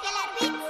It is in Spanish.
Que la pizza